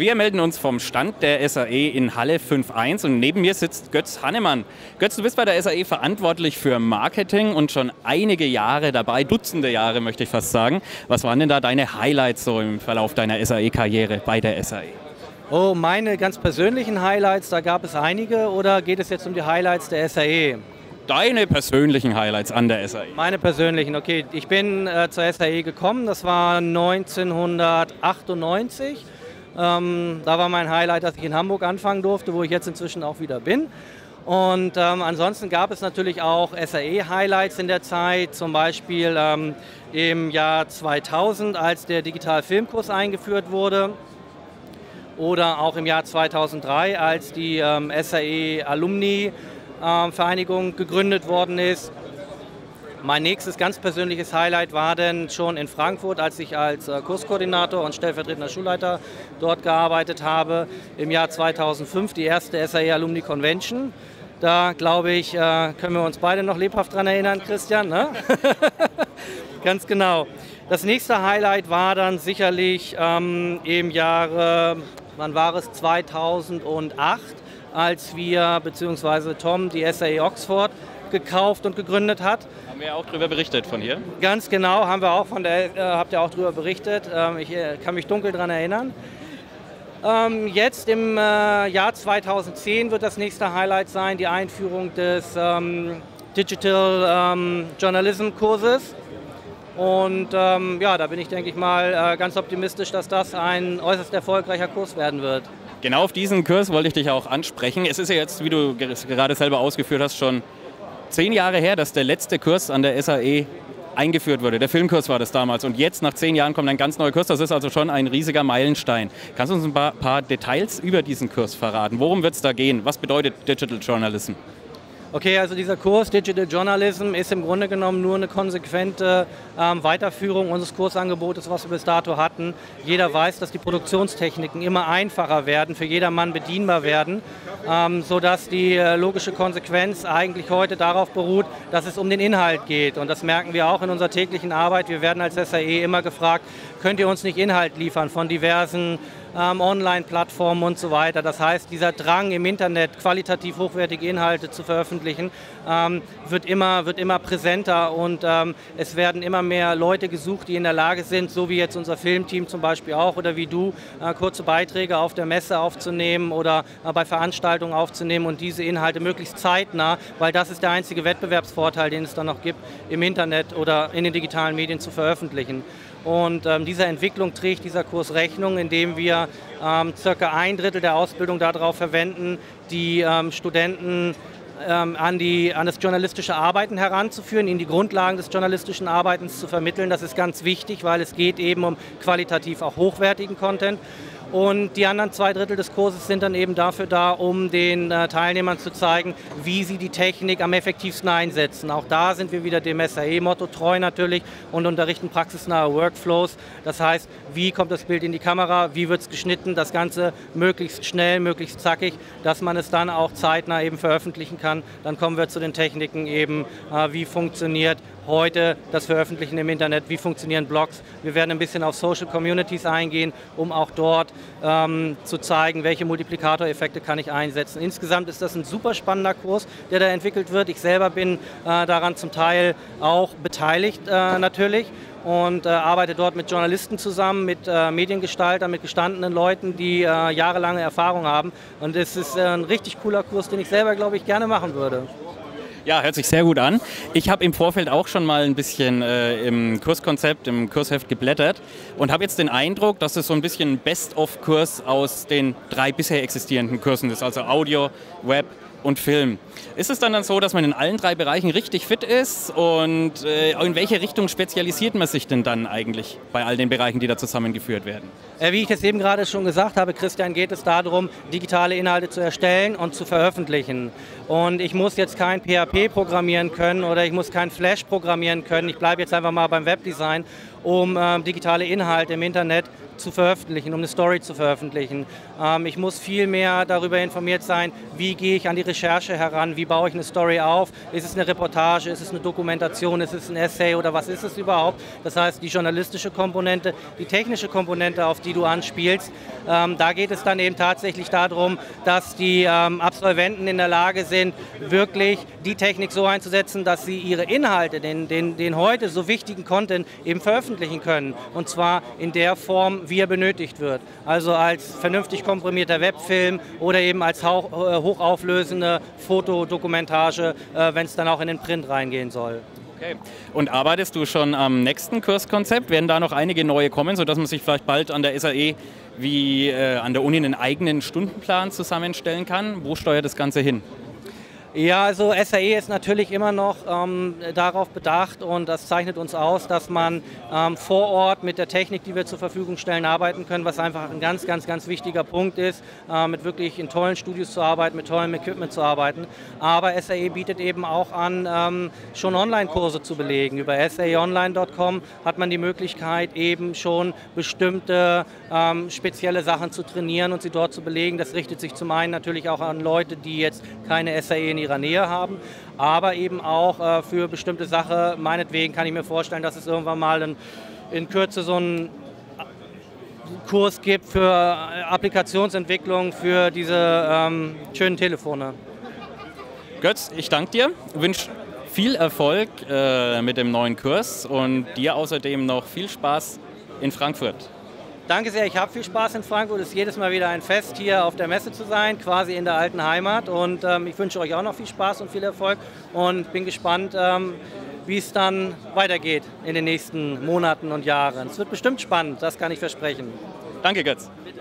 Wir melden uns vom Stand der SAE in Halle 5.1 und neben mir sitzt Götz Hannemann. Götz, du bist bei der SAE verantwortlich für Marketing und schon einige Jahre dabei, Dutzende Jahre möchte ich fast sagen. Was waren denn da deine Highlights so im Verlauf deiner SAE-Karriere bei der SAE? Oh, meine ganz persönlichen Highlights, da gab es einige oder geht es jetzt um die Highlights der SAE? Deine persönlichen Highlights an der SAE? Meine persönlichen, okay. Ich bin äh, zur SAE gekommen, das war 1998. Ähm, da war mein Highlight, dass ich in Hamburg anfangen durfte, wo ich jetzt inzwischen auch wieder bin. Und ähm, ansonsten gab es natürlich auch SAE-Highlights in der Zeit, zum Beispiel ähm, im Jahr 2000, als der Digital-Filmkurs eingeführt wurde. Oder auch im Jahr 2003, als die ähm, SAE-Alumni-Vereinigung ähm, gegründet worden ist. Mein nächstes ganz persönliches Highlight war dann schon in Frankfurt, als ich als äh, Kurskoordinator und stellvertretender Schulleiter dort gearbeitet habe. Im Jahr 2005 die erste SAE Alumni Convention. Da glaube ich, äh, können wir uns beide noch lebhaft daran erinnern, Christian. Ne? Ganz genau. Das nächste Highlight war dann sicherlich ähm, im Jahre, wann war es, 2008, als wir, beziehungsweise Tom, die SAE Oxford gekauft und gegründet hat. Haben wir auch darüber berichtet von hier? Ganz genau, haben wir auch von der, äh, habt ihr auch darüber berichtet. Ähm, ich äh, kann mich dunkel daran erinnern. Ähm, jetzt im äh, Jahr 2010 wird das nächste Highlight sein, die Einführung des ähm, Digital ähm, Journalism Kurses. Und ähm, ja, da bin ich, denke ich mal, äh, ganz optimistisch, dass das ein äußerst erfolgreicher Kurs werden wird. Genau auf diesen Kurs wollte ich dich auch ansprechen. Es ist ja jetzt, wie du gerade selber ausgeführt hast, schon zehn Jahre her, dass der letzte Kurs an der SAE eingeführt wurde. Der Filmkurs war das damals. Und jetzt, nach zehn Jahren, kommt ein ganz neuer Kurs. Das ist also schon ein riesiger Meilenstein. Kannst du uns ein paar, paar Details über diesen Kurs verraten? Worum wird es da gehen? Was bedeutet Digital Journalism? Okay, also dieser Kurs Digital Journalism ist im Grunde genommen nur eine konsequente ähm, Weiterführung unseres Kursangebotes, was wir bis dato hatten. Jeder weiß, dass die Produktionstechniken immer einfacher werden, für jedermann bedienbar werden, ähm, sodass die äh, logische Konsequenz eigentlich heute darauf beruht, dass es um den Inhalt geht. Und das merken wir auch in unserer täglichen Arbeit. Wir werden als SAE immer gefragt, könnt ihr uns nicht Inhalt liefern von diversen ähm, Online-Plattformen und so weiter. Das heißt, dieser Drang im Internet, qualitativ hochwertige Inhalte zu veröffentlichen, ähm, wird, immer, wird immer präsenter und ähm, es werden immer mehr Leute gesucht, die in der Lage sind, so wie jetzt unser Filmteam zum Beispiel auch oder wie du, äh, kurze Beiträge auf der Messe aufzunehmen oder äh, bei Veranstaltungen aufzunehmen und diese Inhalte möglichst zeitnah, weil das ist der einzige Wettbewerbsvorteil, den es dann noch gibt, im Internet oder in den digitalen Medien zu veröffentlichen. Und ähm, dieser Entwicklung trägt dieser Kurs Rechnung, indem wir ähm, circa ein Drittel der Ausbildung darauf verwenden, die ähm, Studenten ähm, an, die, an das journalistische Arbeiten heranzuführen, ihnen die Grundlagen des journalistischen Arbeitens zu vermitteln. Das ist ganz wichtig, weil es geht eben um qualitativ auch hochwertigen Content. Und die anderen zwei Drittel des Kurses sind dann eben dafür da, um den äh, Teilnehmern zu zeigen, wie sie die Technik am effektivsten einsetzen. Auch da sind wir wieder dem SAE-Motto treu natürlich und unterrichten praxisnahe Workflows. Das heißt, wie kommt das Bild in die Kamera, wie wird es geschnitten, das Ganze möglichst schnell, möglichst zackig, dass man es dann auch zeitnah eben veröffentlichen kann. Dann kommen wir zu den Techniken eben, äh, wie funktioniert heute das Veröffentlichen im Internet, wie funktionieren Blogs. Wir werden ein bisschen auf Social Communities eingehen, um auch dort ähm, zu zeigen, welche Multiplikatoreffekte kann ich einsetzen. Insgesamt ist das ein super spannender Kurs, der da entwickelt wird. Ich selber bin äh, daran zum Teil auch beteiligt äh, natürlich und äh, arbeite dort mit Journalisten zusammen, mit äh, Mediengestaltern, mit gestandenen Leuten, die äh, jahrelange Erfahrung haben. Und es ist äh, ein richtig cooler Kurs, den ich selber, glaube ich, gerne machen würde. Ja, hört sich sehr gut an. Ich habe im Vorfeld auch schon mal ein bisschen äh, im Kurskonzept, im Kursheft geblättert und habe jetzt den Eindruck, dass es so ein bisschen Best-of-Kurs aus den drei bisher existierenden Kursen ist, also Audio, Web und Film. Ist es dann, dann so, dass man in allen drei Bereichen richtig fit ist und äh, in welche Richtung spezialisiert man sich denn dann eigentlich bei all den Bereichen, die da zusammengeführt werden? Äh, wie ich es eben gerade schon gesagt habe, Christian, geht es darum, digitale Inhalte zu erstellen und zu veröffentlichen. Und ich muss jetzt kein PHP programmieren können oder ich muss kein Flash programmieren können. Ich bleibe jetzt einfach mal beim Webdesign, um äh, digitale Inhalte im Internet zu veröffentlichen, um eine Story zu veröffentlichen. Ähm, ich muss viel mehr darüber informiert sein, wie gehe ich an die Recherche heran, wie baue ich eine Story auf, ist es eine Reportage, ist es eine Dokumentation, ist es ein Essay oder was ist es überhaupt. Das heißt, die journalistische Komponente, die technische Komponente, auf die du anspielst, ähm, da geht es dann eben tatsächlich darum, dass die ähm, Absolventen in der Lage sind, wirklich die Technik so einzusetzen, dass sie ihre Inhalte, den, den, den heute so wichtigen Content eben veröffentlichen können. Und zwar in der Form, wie er benötigt wird. Also als vernünftig komprimierter Webfilm oder eben als äh, hochauflösende Fotodokumentage, äh, wenn es dann auch in den Print reingehen soll. Okay. Und arbeitest du schon am nächsten Kurskonzept? Werden da noch einige neue kommen, sodass man sich vielleicht bald an der SAE wie äh, an der Uni einen eigenen Stundenplan zusammenstellen kann? Wo steuert das Ganze hin? Ja, also SAE ist natürlich immer noch ähm, darauf bedacht und das zeichnet uns aus, dass man ähm, vor Ort mit der Technik, die wir zur Verfügung stellen, arbeiten können, was einfach ein ganz, ganz, ganz wichtiger Punkt ist, äh, mit wirklich in tollen Studios zu arbeiten, mit tollem Equipment zu arbeiten. Aber SAE bietet eben auch an, ähm, schon Online-Kurse zu belegen. Über saeonline.com hat man die Möglichkeit, eben schon bestimmte ähm, spezielle Sachen zu trainieren und sie dort zu belegen. Das richtet sich zum einen natürlich auch an Leute, die jetzt keine SAE ihrer Nähe haben, aber eben auch äh, für bestimmte Sachen. Meinetwegen kann ich mir vorstellen, dass es irgendwann mal in, in Kürze so einen Kurs gibt für äh, Applikationsentwicklung für diese ähm, schönen Telefone. Götz, ich danke dir, wünsche viel Erfolg äh, mit dem neuen Kurs und dir außerdem noch viel Spaß in Frankfurt. Danke sehr, ich habe viel Spaß in Frankfurt. Es ist jedes Mal wieder ein Fest, hier auf der Messe zu sein, quasi in der alten Heimat. Und ähm, ich wünsche euch auch noch viel Spaß und viel Erfolg und bin gespannt, ähm, wie es dann weitergeht in den nächsten Monaten und Jahren. Es wird bestimmt spannend, das kann ich versprechen. Danke, Götz. Bitte.